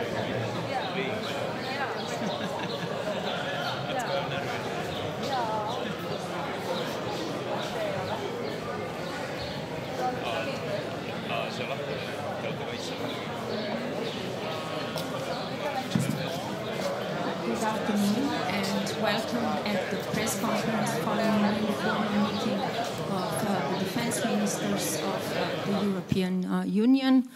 Good afternoon and welcome at the press conference following the informal meeting of uh, the defense ministers of uh, the European uh, Union.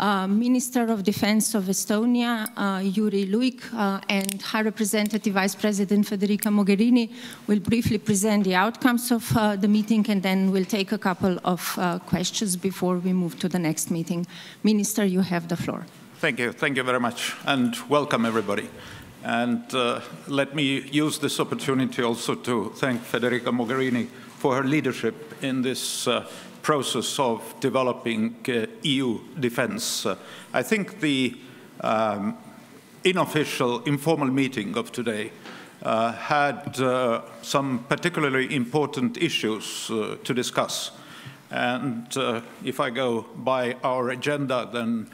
Uh, Minister of Defense of Estonia, uh, Jüri Luik, uh, and High Representative Vice President Federica Mogherini will briefly present the outcomes of the meeting and then we'll take a couple of questions before we move to the next meeting. Minister, you have the floor. Thank you. Thank you very much. And welcome, everybody. And uh, let me use this opportunity also to thank Federica Mogherini for her leadership in this uh, process of developing uh, EU defense. Uh, I think the um, unofficial, informal meeting of today uh, had uh, some particularly important issues to discuss. And if I go by our agenda, then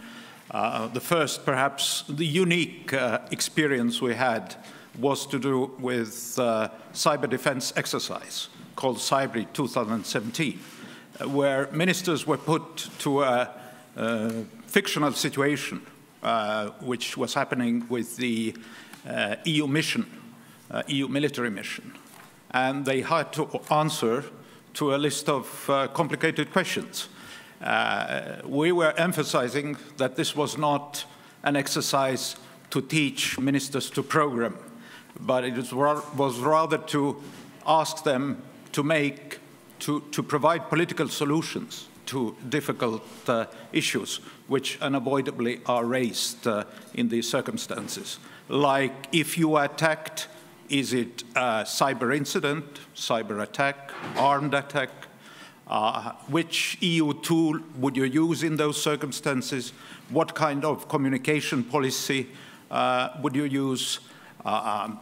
uh, the first, perhaps the unique uh, experience we had was to do with uh, cyber defense exercise called Cyber 2017, uh, where ministers were put to a, a fictional situation uh, which was happening with the EU mission, EU military mission. And they had to answer to a list of complicated questions. Uh, we were emphasizing that this was not an exercise to teach ministers to program, but it was rather to ask them to make, to, to provide political solutions to difficult uh, issues which unavoidably are raised uh, in these circumstances. Like if you are attacked, is it a cyber incident, cyber attack, armed attack, uh, which EU tool would you use in those circumstances? What kind of communication policy uh, would you use? Uh, um,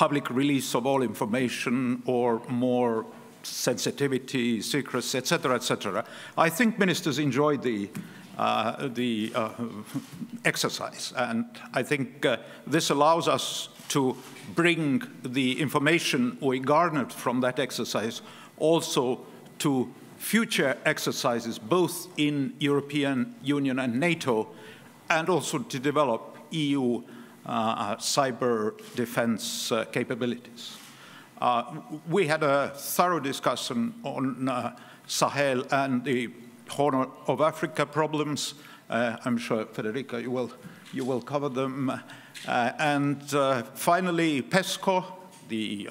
public release of all information or more sensitivity, secrecy, etc., etc. I think ministers enjoyed the, uh, the uh, exercise, and I think uh, this allows us to bring the information we garnered from that exercise also to future exercises, both in European Union and NATO, and also to develop EU uh, cyber defense uh, capabilities. Uh, we had a thorough discussion on uh, Sahel and the Horn of Africa problems. Uh, I'm sure, Federica, you will, you will cover them. Uh, and finally, PESCO, the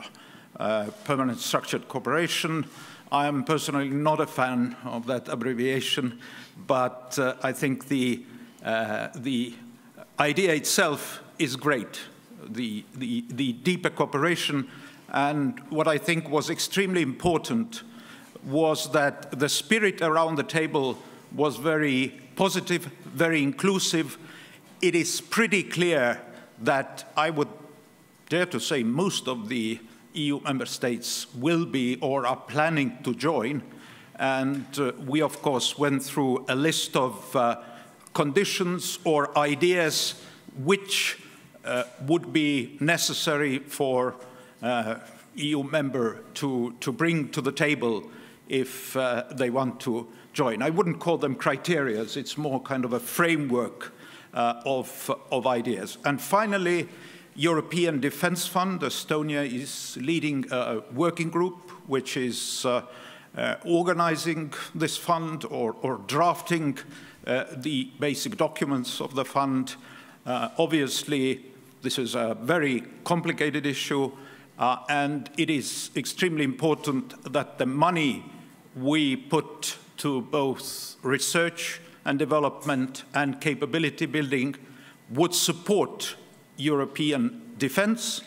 Permanent Structured Cooperation, I am personally not a fan of that abbreviation, but uh, I think the, uh, the idea itself is great, the, the, the deeper cooperation. And what I think was extremely important was that the spirit around the table was very positive, very inclusive. It is pretty clear that I would dare to say most of the EU member states will be or are planning to join. And uh, we, of course, went through a list of uh, conditions or ideas which uh, would be necessary for EU member to, to bring to the table if uh, they want to join. I wouldn't call them criteria, it's more kind of a framework uh, of, of ideas. And finally, European Defence Fund. Estonia is leading a working group which is uh, uh, organizing this fund or, or drafting uh, the basic documents of the fund. Uh, obviously, this is a very complicated issue, uh, and it is extremely important that the money we put to both research and development and capability building would support European defense,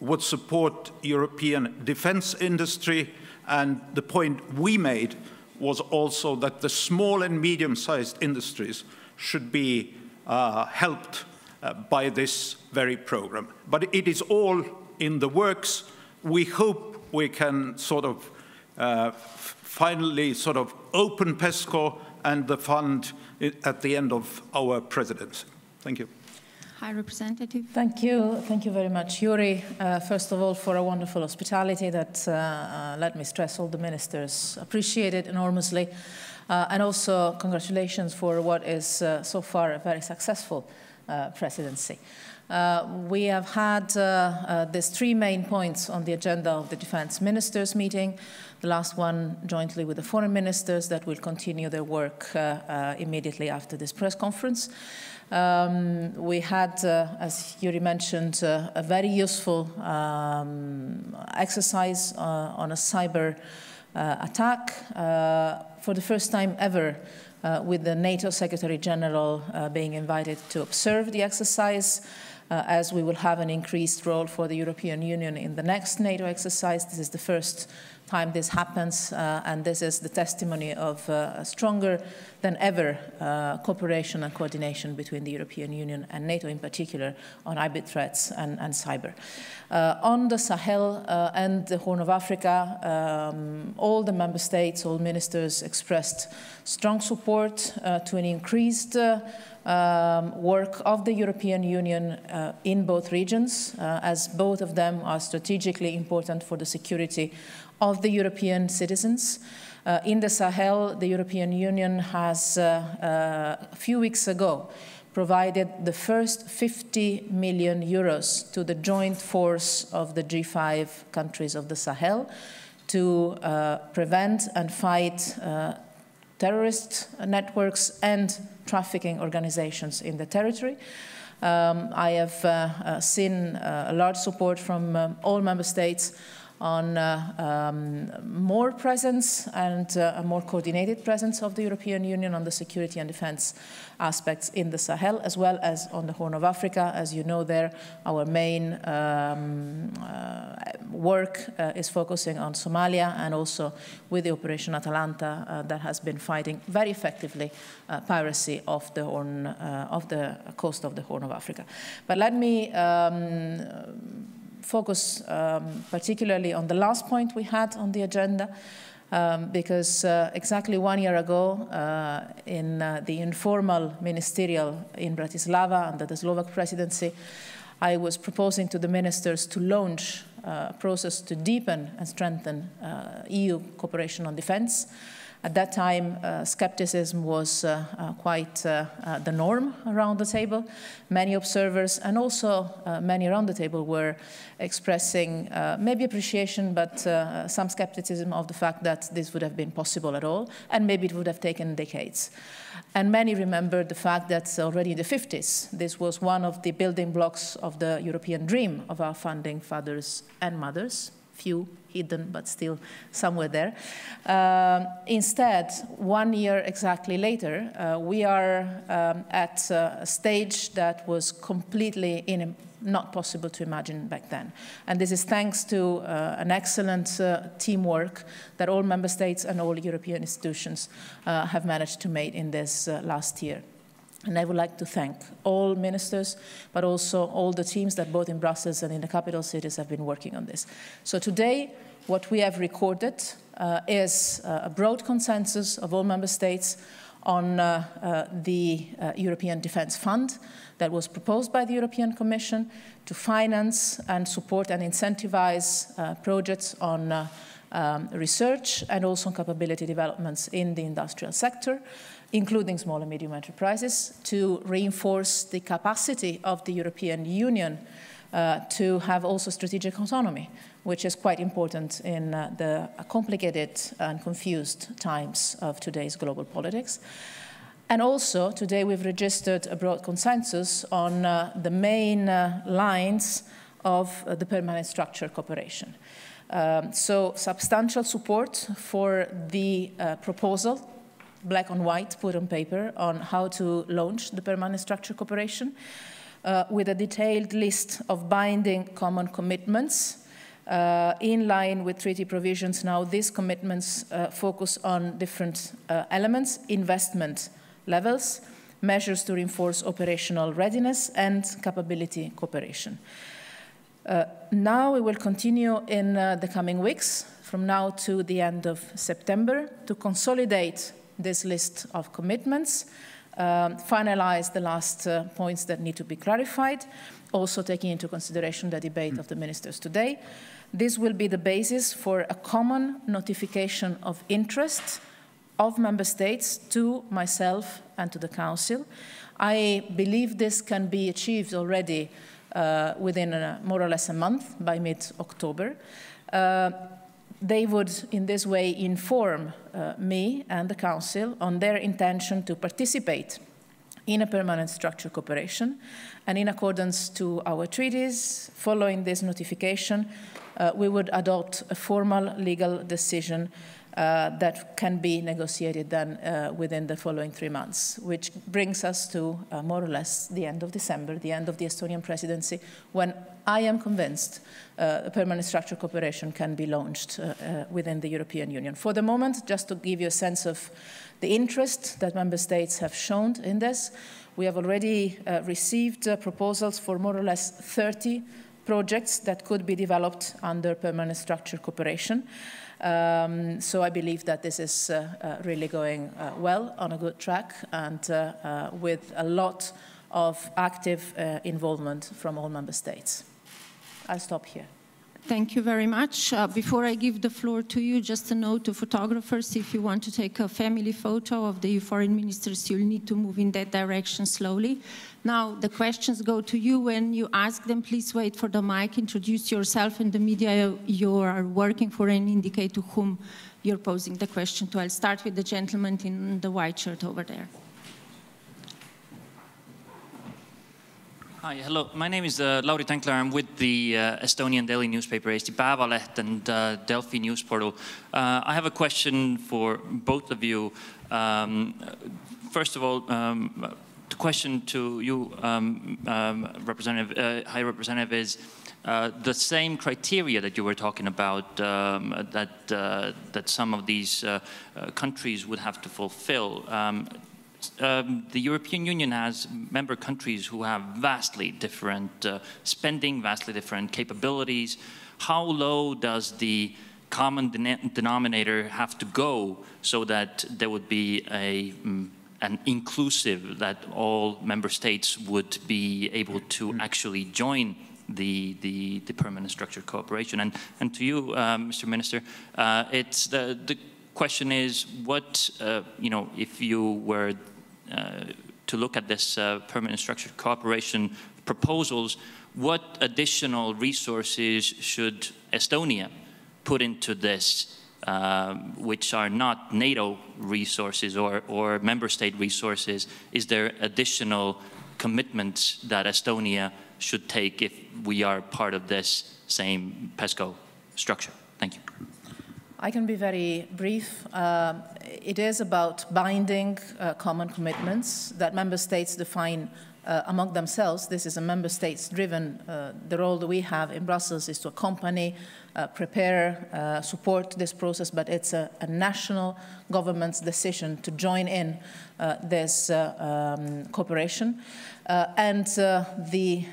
would support European defense industry, and the point we made was also that the small and medium-sized industries should be uh, helped uh, by this very program. But it is all in the works. We hope we can sort of uh, finally sort of open PESCO and the fund at the end of our presidency. Thank you. High Representative. Thank you. Thank you very much, Jüri. Uh, first of all, for a wonderful hospitality that, uh, uh, let me stress, all the ministers appreciate it enormously. Uh, and also, congratulations for what is uh, so far a very successful uh, we have had these three main points on the agenda of the defense ministers meeting the last one jointly with the foreign ministers that will continue their work uh, uh, immediately after this press conference. Um, we had, uh, as Jüri mentioned, uh, a very useful um, exercise uh, on a cyber uh, attack for the first time ever. with the NATO Secretary General being invited to observe the exercise, Uh, as we will have an increased role for the European Union in the next NATO exercise. This is the first time this happens, uh, and this is the testimony of uh, stronger than ever uh, cooperation and coordination between the European Union and NATO in particular on hybrid threats and, and cyber. Uh, on the Sahel uh, and the Horn of Africa, um, all the member states, all ministers expressed strong support uh, to an increased um, work of the European Union uh, in both regions, uh, as both of them are strategically important for the security of the European citizens. Uh, in the Sahel, the European Union has, uh, uh, a few weeks ago, provided the first 50 million euros to the joint force of the G5 countries of the Sahel to uh, prevent and fight uh, terrorist networks and trafficking organizations in the territory. Um, I have uh, seen a large support from um, all member states on uh, um, more presence and uh, a more coordinated presence of the European Union on the security and defense aspects in the Sahel, as well as on the Horn of Africa. As you know there, our main um, uh, work is focusing on Somalia and also with the Operation Atalanta that has been fighting very effectively piracy off the, Horn, the coast of the Horn of Africa. But let me um, focus um, particularly on the last point we had on the agenda, um, because uh, exactly one year ago, uh, in uh, the informal ministerial in Bratislava under the Slovak presidency, I was proposing to the ministers to launch uh, a process to deepen and strengthen uh, EU cooperation on defense. At that time, uh, skepticism was uh, uh, quite uh, uh, the norm around the table. Many observers and also many around the table were expressing maybe appreciation, but some skepticism of the fact that this would have been possible at all, and maybe it would have taken decades. And many remember the fact that already in the 50s, this was one of the building blocks of the European dream of our founding fathers and mothers, few hidden, but still somewhere there. Um, instead, one year exactly later, uh, we are um, at a stage that was completely in, not possible to imagine back then. And this is thanks to uh, an excellent uh, teamwork that all member states and all European institutions uh, have managed to make in this uh, last year. And I would like to thank all ministers, but also all the teams that both in Brussels and in the capital cities have been working on this. So today, what we have recorded uh, is uh, a broad consensus of all member states on uh, uh the uh, European Defence Fund that was proposed by the European Commission to finance and support and incentivize uh, projects on um, research and also on capability developments in the industrial sector including small and medium enterprises, to reinforce the capacity of the European Union uh, to have also strategic autonomy, which is quite important in uh, the complicated and confused times of today's global politics. And also, today we've registered a broad consensus on uh, the main uh, lines of uh, the permanent structure cooperation. Um, so, substantial support for the uh, proposal black on white, put on paper, on how to launch the permanent structure cooperation uh, with a detailed list of binding common commitments. Uh, in line with treaty provisions, now these commitments uh, focus on different uh, elements investment levels, measures to reinforce operational readiness, and capability cooperation. Uh, now we will continue in uh, the coming weeks, from now to the end of September, to consolidate this list of commitments um, finalize the last uh, points that need to be clarified, also taking into consideration the debate of the ministers today. This will be the basis for a common notification of interest of member states to myself and to the Council. I believe this can be achieved already uh, within a, more or less a month by mid-October. Uh, they would, in this way, inform uh, me and the Council on their intention to participate in a permanent structured cooperation. And in accordance to our treaties, following this notification, uh, we would adopt a formal legal decision uh, that can be negotiated then uh, within the following three months, which brings us to uh, more or less the end of December, the end of the Estonian presidency, when I am convinced uh, permanent structured cooperation can be launched uh, uh, within the European Union. For the moment, just to give you a sense of the interest that member states have shown in this, we have already received proposals for more or less 30 projects that could be developed under permanent structured cooperation. Um, so I believe that this is uh, uh, really going uh, well on a good track and with a lot of active involvement from all member states. I'll stop here. Thank you very much. Uh, before I give the floor to you, just a note to photographers, if you want to take a family photo of the foreign ministers, you'll need to move in that direction slowly. Now, the questions go to you. When you ask them, please wait for the mic, introduce yourself and the media you are working for and indicate to whom you're posing the question to. I'll start with the gentleman in the white shirt over there. Hi, hello. My name is uh, Lauri Tänkler. I'm with the uh, Estonian daily newspaper Eesti Päevaleht and uh, Delfi news portal. Uh, I have a question for both of you. Um, first of all, um, the question to you, um, um Representative, uh, High Representative, is uh, the same criteria that you were talking about um, that that some of these countries would have to fulfill. Um, the European Union has member countries who have vastly different uh, spending, vastly different capabilities. How low does the common denominator have to go so that there would be a um, an inclusive that all member states would be able to mm. actually join the, the, the permanent structured cooperation. And, and to you, uh, Mr. Minister, uh, it's the, the question is what, uh, you know, if you were uh, to look at this uh, permanent structured cooperation proposals, what additional resources should Estonia put into this, um, which are not NATO resources or, or member state resources? Is there additional commitments that Estonia should take if we are part of this same PESCO structure? Thank you. I can be very brief. Uh, it is about binding uh, common commitments that member states define uh, among themselves. This is a member states driven, uh, the role that we have in Brussels is to accompany, uh, prepare, uh, support this process, but it's a, a, national government's decision to join in this um, cooperation. and the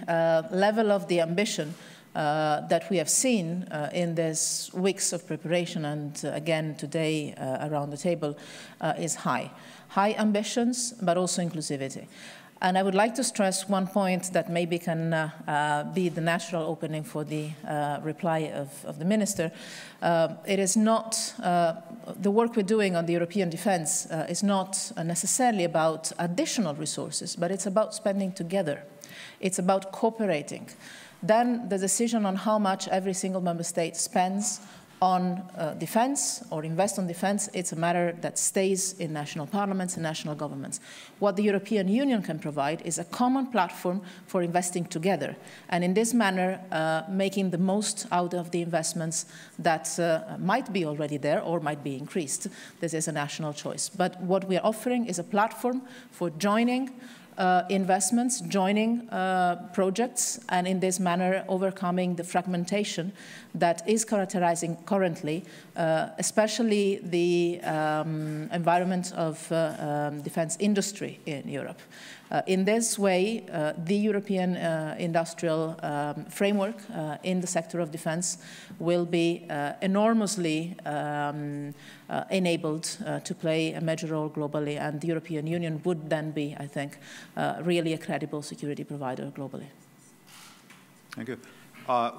level of the ambition that we have seen uh, in these weeks of preparation and uh, again today uh, around the table uh, is high. High ambitions, but also inclusivity. And I would like to stress one point that maybe can uh, be the natural opening for the reply of, of, the Minister. it is not, the work we're doing on the European defense is not necessarily about additional resources, but it's about spending together. It's about cooperating. Then the decision on how much every single member state spends on uh, defense or invest on defense, it's a matter that stays in national parliaments and national governments. What the European Union can provide is a common platform for investing together, and in this manner, uh, making the most out of the investments that uh, might be already there or might be increased. This is a national choice. But what we are offering is a platform for joining uh, investments, joining uh, projects, and in this manner overcoming the fragmentation that is characterizing currently, uh, especially the um, environment of uh, um, defense industry in Europe. Uh, in this way, uh, the European uh, industrial um, framework uh, in the sector of defense will be uh, enormously um, uh, enabled to play a major role globally, and the European Union would then be, I think, really a credible security provider globally. Thank you.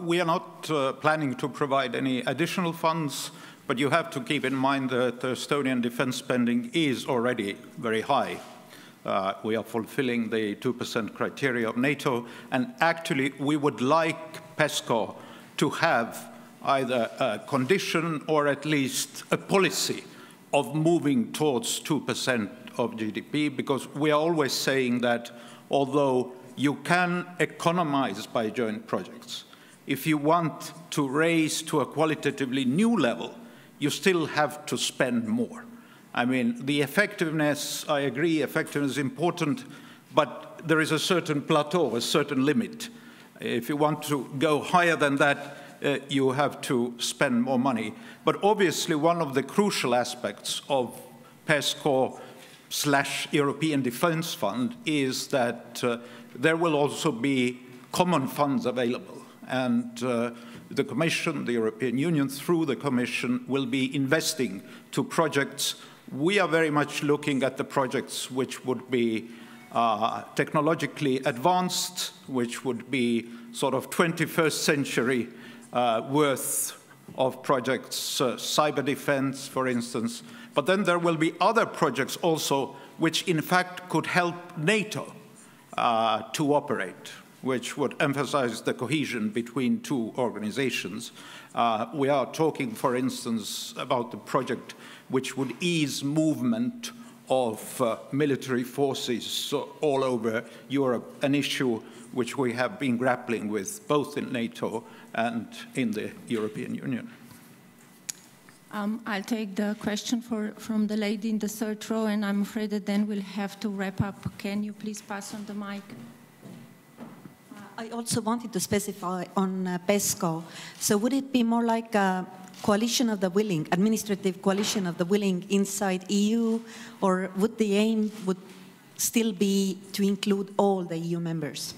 we are not planning to provide any additional funds, but you have to keep in mind that the Estonian defense spending is already very high uh, we are fulfilling the 2% criteria of NATO. And actually, we would like PESCO to have either a condition or at least a policy of moving towards 2% of GDP, because we are always saying that although you can economize by joint projects, if you want to raise to a qualitatively new level, you still have to spend more. I mean, the effectiveness, I agree, effectiveness is important, but there is a certain plateau, a certain limit. If you want to go higher than that, uh, you have to spend more money. But obviously, one of the crucial aspects of PESCO slash European Defence Fund is that uh, there will also be common funds available. And uh, the Commission, the European Union, through the Commission, will be investing to projects we are very much looking at the projects which would be uh, technologically advanced, which would be sort of 21st century uh, worth of projects, uh, cyber defense, for instance. But then there will be other projects also which in fact could help NATO uh, to operate, which would emphasize the cohesion between two organizations. Uh, we are talking, for instance, about the project which would ease movement of uh, military forces all over Europe, an issue which we have been grappling with both in NATO and in the European Union. Um, I'll take the question for, from the lady in the third row, and I'm afraid that then we'll have to wrap up. Can you please pass on the mic? I also wanted to specify on uh, PESCO. So would it be more like a coalition of the willing, administrative coalition of the willing inside EU, or would the aim would still be to include all the EU members?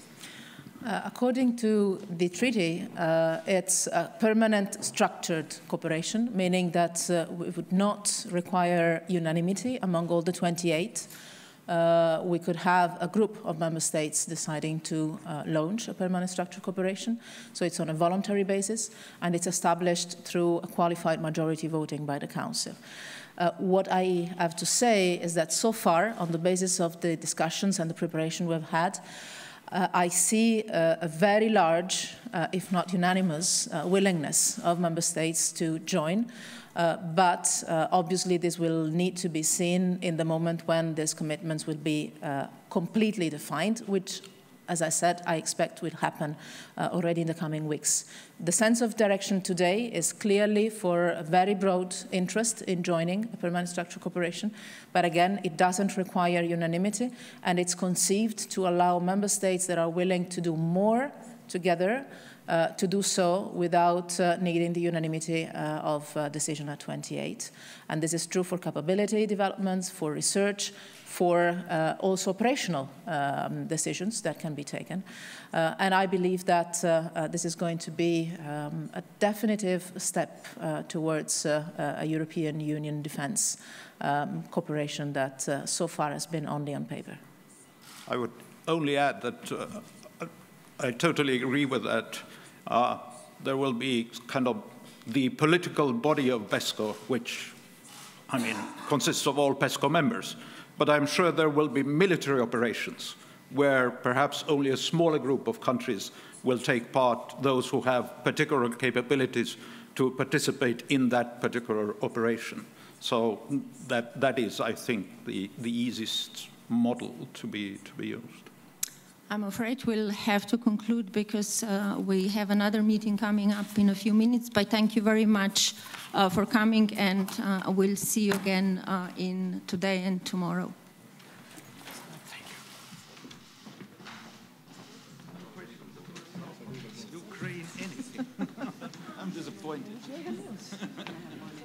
Uh, according to the treaty, uh, it's a permanent structured cooperation, meaning that uh, we would not require unanimity among all the 28 uh, we could have a group of member states deciding to uh, launch a permanent structured cooperation. So it's on a voluntary basis, and it's established through a qualified majority voting by the Council. Uh, what I have to say is that so far, on the basis of the discussions and the preparation we've had, uh, I see uh, a very large, uh, if not unanimous, uh, willingness of member states to join. Uh, but uh, obviously this will need to be seen in the moment when these commitments will be uh, completely defined, which as I said, I expect will happen uh, already in the coming weeks. The sense of direction today is clearly for a very broad interest in joining a permanent structural cooperation, but again, it doesn't require unanimity, and it's conceived to allow member states that are willing to do more together uh, to do so without uh, needing the unanimity uh, of uh, decision at 28. And this is true for capability developments, for research, for uh, also operational um, decisions that can be taken. Uh, and I believe that this is going to be um, a definitive step towards a European Union defense um, cooperation that so far has been only on paper. I would only add that I totally agree with that uh, there will be kind of the political body of PESCO, which, I mean, consists of all PESCO members. But I'm sure there will be military operations where perhaps only a smaller group of countries will take part, those who have particular capabilities to participate in that particular operation. So that, that is, I think, the, the easiest model to be, to be used. I'm afraid we'll have to conclude because uh, we have another meeting coming up in a few minutes. But thank you very much uh, for coming, and uh, we'll see you again uh, in today and tomorrow. Ukraine anything. I'm disappointed.